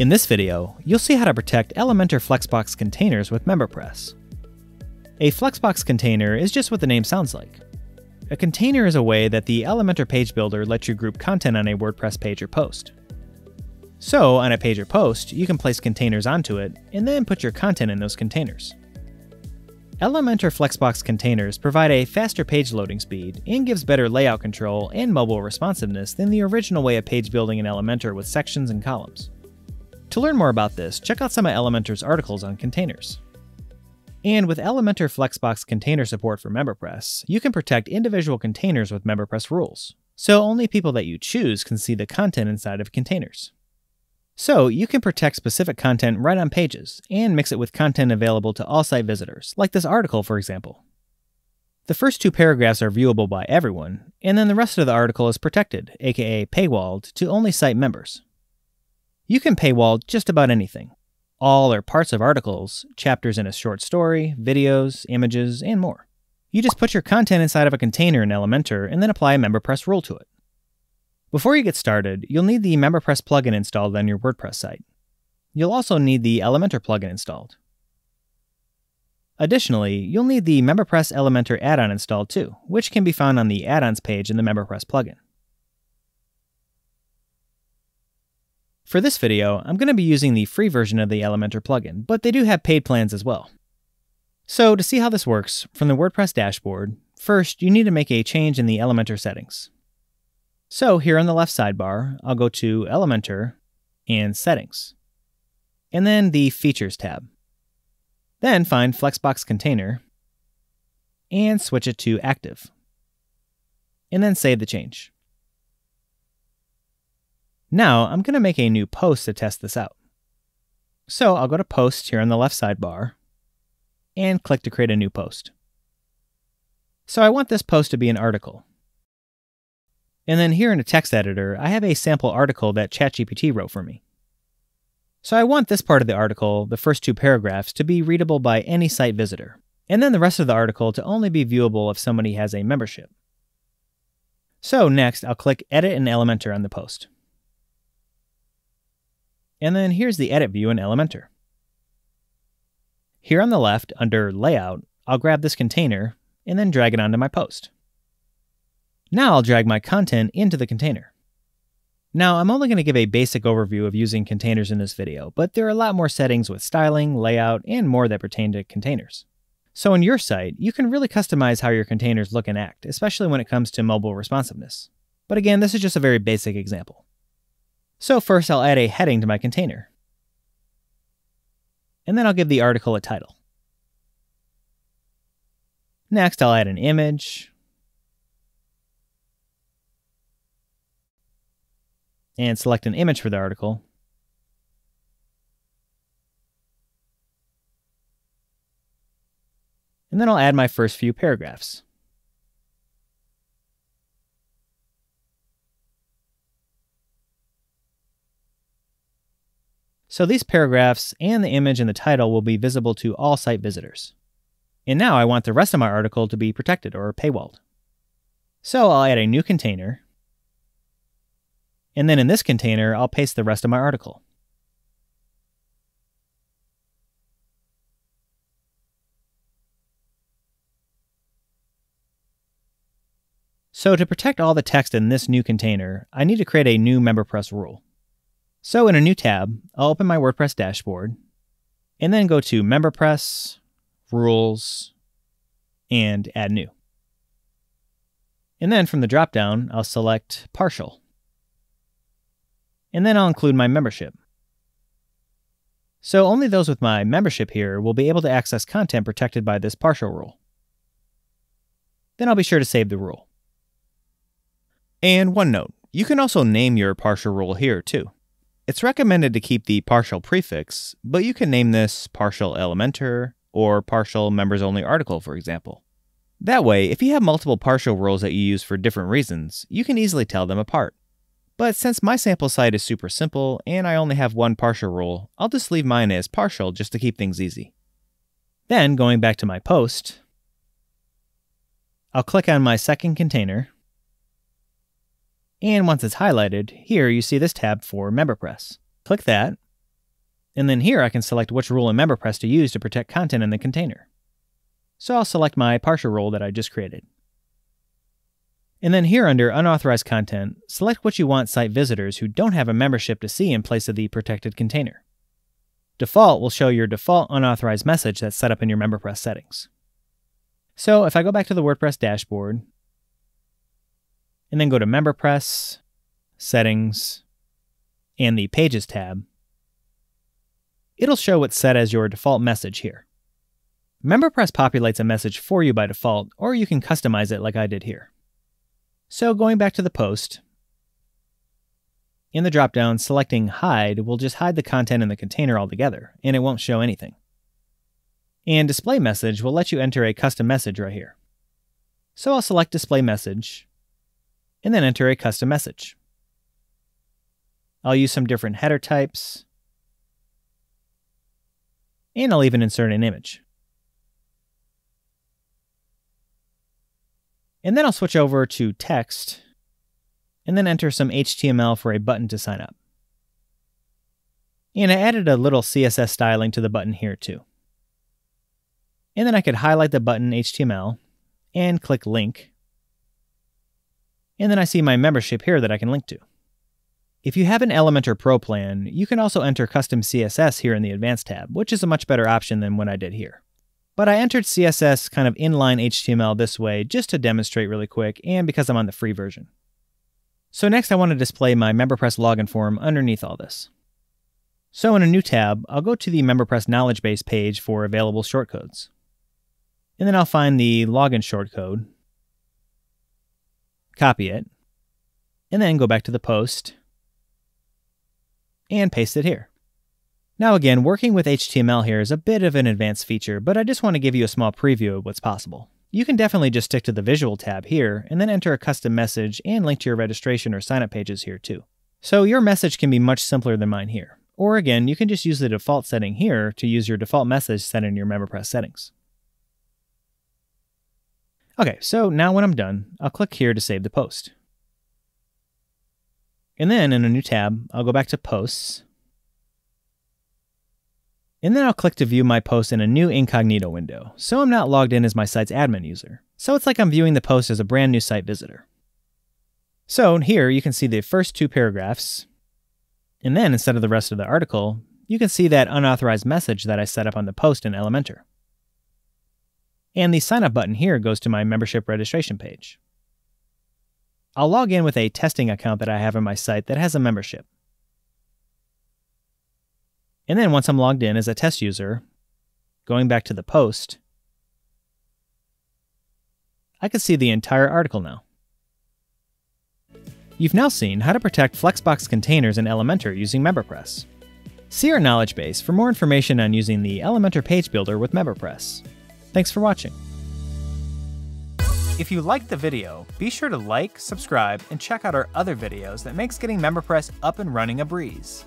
In this video, you'll see how to protect Elementor Flexbox containers with MemberPress. A Flexbox container is just what the name sounds like. A container is a way that the Elementor page builder lets you group content on a WordPress page or post. So, on a page or post, you can place containers onto it, and then put your content in those containers. Elementor Flexbox containers provide a faster page loading speed and gives better layout control and mobile responsiveness than the original way of page building in Elementor with sections and columns. To learn more about this, check out some of Elementor's articles on containers. And with Elementor Flexbox container support for MemberPress, you can protect individual containers with MemberPress rules, so only people that you choose can see the content inside of containers. So you can protect specific content right on pages, and mix it with content available to all site visitors, like this article for example. The first two paragraphs are viewable by everyone, and then the rest of the article is protected, aka paywalled, to only site members. You can paywall just about anything. All or parts of articles, chapters in a short story, videos, images, and more. You just put your content inside of a container in Elementor and then apply a MemberPress rule to it. Before you get started, you'll need the MemberPress plugin installed on your WordPress site. You'll also need the Elementor plugin installed. Additionally, you'll need the MemberPress Elementor add-on installed too, which can be found on the add-ons page in the MemberPress plugin. For this video, I'm going to be using the free version of the Elementor plugin, but they do have paid plans as well. So to see how this works, from the WordPress dashboard, first you need to make a change in the Elementor settings. So here on the left sidebar, I'll go to Elementor and Settings, and then the Features tab. Then find Flexbox Container and switch it to Active, and then save the change. Now I'm going to make a new post to test this out. So I'll go to Post here on the left sidebar and click to create a new post. So I want this post to be an article. And then here in a text editor, I have a sample article that ChatGPT wrote for me. So I want this part of the article, the first two paragraphs, to be readable by any site visitor, and then the rest of the article to only be viewable if somebody has a membership. So next, I'll click Edit in Elementor on the post. And then here's the edit view in Elementor. Here on the left, under Layout, I'll grab this container and then drag it onto my post. Now I'll drag my content into the container. Now I'm only going to give a basic overview of using containers in this video, but there are a lot more settings with styling, layout, and more that pertain to containers. So on your site, you can really customize how your containers look and act, especially when it comes to mobile responsiveness. But again, this is just a very basic example. So first I'll add a heading to my container. And then I'll give the article a title. Next, I'll add an image. And select an image for the article. And then I'll add my first few paragraphs. So these paragraphs and the image and the title will be visible to all site visitors. And now I want the rest of my article to be protected or paywalled. So I'll add a new container. And then in this container, I'll paste the rest of my article. So to protect all the text in this new container, I need to create a new MemberPress rule. So in a new tab, I'll open my WordPress dashboard and then go to MemberPress, Rules, and Add New. And then from the dropdown, I'll select Partial. And then I'll include my membership. So only those with my membership here will be able to access content protected by this partial rule. Then I'll be sure to save the rule. And one note, you can also name your partial rule here too. It's recommended to keep the partial prefix, but you can name this partial Elementor or partial members only article, for example. That way, if you have multiple partial rules that you use for different reasons, you can easily tell them apart. But since my sample site is super simple and I only have one partial rule, I'll just leave mine as partial just to keep things easy. Then, going back to my post, I'll click on my second container and once it's highlighted, here you see this tab for MemberPress. Click that, And then here I can select which rule in MemberPress to use to protect content in the container. So I'll select my partial rule that I just created. And then here under Unauthorized Content, select what you want site visitors who don't have a membership to see in place of the protected container. Default will show your default unauthorized message that's set up in your MemberPress settings. So if I go back to the WordPress dashboard, and then go to MemberPress, Settings, and the Pages tab, it'll show what's set as your default message here. MemberPress populates a message for you by default, or you can customize it like I did here. So going back to the post, in the dropdown, selecting Hide will just hide the content in the container altogether, and it won't show anything. And Display Message will let you enter a custom message right here. So I'll select Display Message, and then enter a custom message. I'll use some different header types, and I'll even insert an image. And then I'll switch over to text and then enter some HTML for a button to sign up. And I added a little CSS styling to the button here too. And then I could highlight the button HTML and click link. And then I see my membership here that I can link to. If you have an Elementor Pro plan, you can also enter custom CSS here in the Advanced tab, which is a much better option than what I did here. But I entered CSS kind of inline HTML this way just to demonstrate really quick and because I'm on the free version. So next I want to display my MemberPress login form underneath all this. So in a new tab, I'll go to the MemberPress knowledge base page for available shortcodes. And then I'll find the login shortcode, copy it, and then go back to the post and paste it here. Now again, working with HTML here is a bit of an advanced feature, but I just want to give you a small preview of what's possible. You can definitely just stick to the visual tab here, and then enter a custom message and link to your registration or signup pages here too. So your message can be much simpler than mine here. Or again, you can just use the default setting here to use your default message set in your MemberPress settings. Okay, so now when I'm done, I'll click here to save the post. And then in a new tab, I'll go back to Posts, and then I'll click to view my post in a new incognito window, so I'm not logged in as my site's admin user. So it's like I'm viewing the post as a brand new site visitor. So here you can see the first two paragraphs, and then instead of the rest of the article, you can see that unauthorized message that I set up on the post in Elementor. And the sign up button here goes to my membership registration page. I'll log in with a testing account that I have on my site that has a membership. And then once I'm logged in as a test user, going back to the post, I can see the entire article now. You've now seen how to protect Flexbox containers in Elementor using MemberPress. See our knowledge base for more information on using the Elementor page builder with MemberPress. Thanks for watching. If you liked the video, be sure to like, subscribe, and check out our other videos that makes getting MemberPress up and running a breeze.